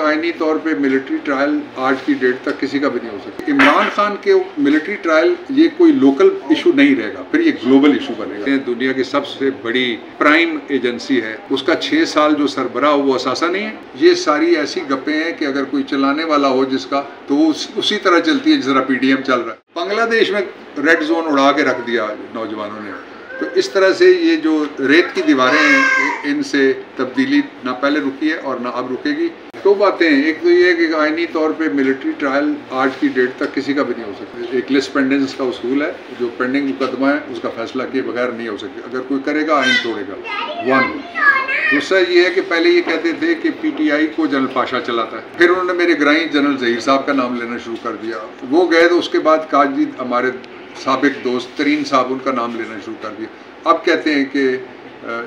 آئینی طور پہ ملٹری ٹرائل آج کی ڈیٹ تک کسی کا بھی نہیں ہو سکتا۔ عمران خان کے ملٹری ٹرائل یہ کوئی لوکل ایشو نہیں رہے گا، پھر یہ گلوبل ایشو بنے گا۔ دنیا کی سب سے بڑی پرائم ایجنسی ہے۔ اس کا چھ سال جو سربراہ وہ اثاثہ نہیں ہے۔ یہ ساری ایسی گپیں ہیں کہ اگر کوئی چلانے والا ہو جس کا، تو وہ اسی طرح چلتی ہے جس طرح پی ڈی ایم چل رہا ہے۔ بنگلہ دیش میں ریڈ زون اڑا کے رکھ دیا نوجوانوں نے۔ تو اس طرح سے یہ جو ریت کی دیواریں ہیں، ان سے تبدیلی نہ پہلے رکی ہے اور نہ اب رکے گی۔ دو باتیں ہیں۔ ایک تو یہ ہے کہ آئینی طور پہ ملٹری ٹرائل آج کی ڈیٹ تک کسی کا بھی نہیں ہو سکتا۔ ایک لسٹ پینڈنس کا اصول ہے۔ جو پینڈنگ مقدمہ ہے، اس کا فیصلہ کیے بغیر نہیں ہو سکتا۔ اگر کوئی کرے گا، آئین توڑے گا۔ ون دوسرا یہ ہے کہ پہلے یہ کہتے تھے کہ پی ٹی آئی کو جنرل پاشا چلاتا ہے۔ پھر انہوں نے میرے گرائیں جنرل ظہیر صاحب کا نام لینا شروع کر دیا۔ وہ گئے تو اس کے بعد کاجی ہمارے سابق دوست ترین صاحب، ان کا نام لینا شروع کر دیا۔ اب کہتے ہیں کہ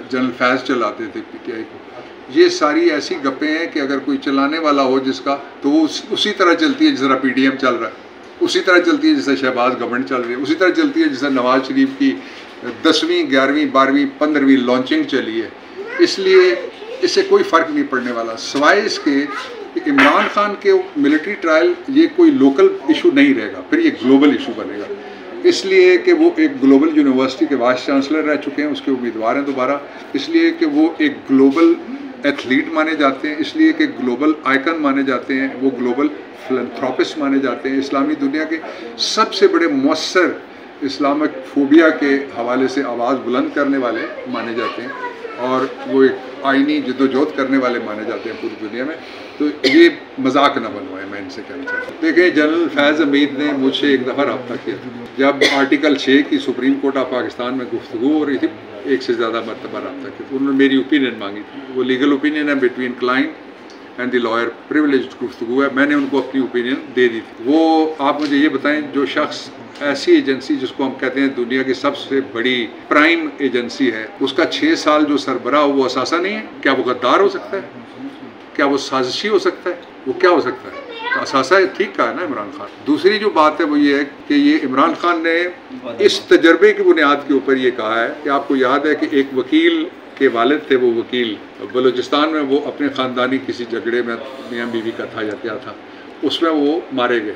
جنرل فیض چلاتے تھے پی ٹی آئی کو۔ یہ ساری ایسی گپیں ہیں کہ اگر کوئی چلانے والا ہو جس کا، تو وہ اسی طرح چلتی ہے جس طرح پی ڈی ایم چل رہا ہے۔ اسی طرح چلتی ہے جیسے شہباز گورنمنٹ چل رہی ہے۔ اسی طرح چلتی ہے جیسے نواز شریف کی دسویں، گیارہویں، بارہویں، پندرہویں لانچنگ چلی ہے۔ اس لیے اس سے کوئی فرق نہیں پڑنے والا۔ سوائے اس کے کہ عمران خان کے ملٹری ٹرائل یہ کوئی لوکل ایشو نہیں رہے گا، پھر یہ گلوبل ایشو بنے گا۔ اس لیے کہ وہ ایک گلوبل یونیورسٹی کے وائس چانسلر رہ چکے ہیں، اس کے امیدوار ہیں دوبارہ۔ اس لیے کہ وہ ایک گلوبل ایتھلیٹ مانے جاتے ہیں، اس لیے کہ گلوبل آئیکن مانے جاتے ہیں، وہ گلوبل فلنتھراپسٹ مانے جاتے ہیں، اسلامی دنیا کے سب سے بڑے مؤثر اسلامک فوبیا کے حوالے سے آواز بلند کرنے والے مانے جاتے ہیں اور وہ ایک آئینی جد و جہد کرنے والے مانے جاتے ہیں پوری دنیا میں۔ تو یہ مذاق نہ بنوائے میں ان سے کہنا چاہتا ہوں۔ دیکھیں، جنرل فیض امید نے مجھ سے ایک دفعہ رابطہ کیا۔ جب آرٹیکل چھ کی سپریم کورٹ آف پاکستان میں گفتگو ہو رہی تھی، ایک سے زیادہ مرتبہ رابطہ کیا۔ انہوں نے میری اوپینین مانگی تھی۔ وہ لیگل اوپینین ہے between client and the lawyer privilege گفتگو ہے۔ میں نے ان کو اپنی اوپینین دے دی تھی۔ وہ آپ مجھے یہ بتائیں، جو شخص ایسی ایجنسی جس کو ہم کہتے ہیں دنیا کی سب سے بڑی پرائم ایجنسی ہے، اس کا چھ سال جو سربراہ وہ اثاثہ نہیں ہے؟ کیا وہ غدار ہو سکتا ہے؟ کیا وہ سازشی ہو سکتا ہے؟ وہ کیا ہو سکتا ہے؟ اثاثہ ٹھیک کہا ہے نا عمران خان۔ دوسری جو بات ہے وہ یہ ہے کہ یہ عمران خان نے اس تجربے کی بنیاد کے اوپر یہ کہا ہے کہ آپ کو یاد ہے کہ ایک وکیل کے والد تھے، وہ وکیل بلوچستان میں، وہ اپنے خاندانی کسی جھگڑے میں میاں بیوی کا تھا یا کیا تھا، اس میں وہ مارے گئے۔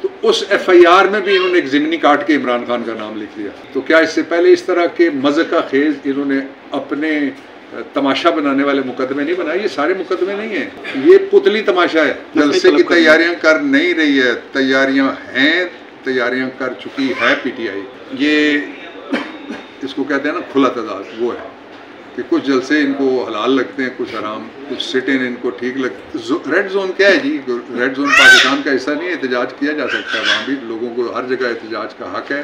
تو اس ایف آئی آر میں بھی انہوں نے ایک ضمنی کاٹ کے عمران خان کا نام لکھ دیا تو کیا اس سے پہلے اس طرح کے مزہ کا خیز انہوں نے اپنے تماشا بنانے والے مقدمے نہیں بنائے؟ یہ سارے مقدمے نہیں ہیں۔ یہ پتلی تماشا ہے۔ جلسے کی تیاریاں کر نہیں رہی ہے۔ تیاریاں ہیں تیاریاں کر چکی ہے پی ٹی آئی۔ یہ اس کو کہتے ہیں نا کھلا تعداد وہ ہے۔ کہ کچھ جلسے ان کو حلال لگتے ہیں، کچھ حرام، کچھ سٹن ان کو ٹھیک لگتے ریڈ زون کیا ہے جی؟ ریڈ زون پاکستان کا حصہ نہیں ہے، احتجاج کیا جا سکتا ہے وہاں بھی؟ لوگوں کو ہر جگہ احتجاج کا حق ہے۔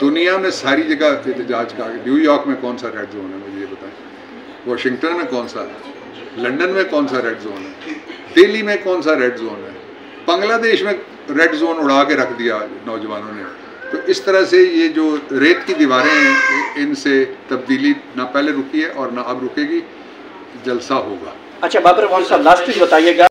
دنیا میں ساری جگہ احتجاج کا نیو یارک میں کون سا ریڈ زون ہے؟ مجھے یہ بتائیں۔ واشنگٹن میں کون سا ہے؟ لنڈن میں کون سا ریڈ زون ہے؟ دلی میں کون سا ریڈ زون ہے؟ بنگلہ دیش میں ریڈ زون اڑا کے رکھ دیا نوجوانوں نے۔ تو اس طرح سے یہ جو ریت کی دیواریں ہیں، ان سے تبدیلی نہ پہلے رکی ہے اور نہ اب رکے گی، جلسہ ہوگا۔ اچھا بابر صاحب لاسٹ بتائیے گا۔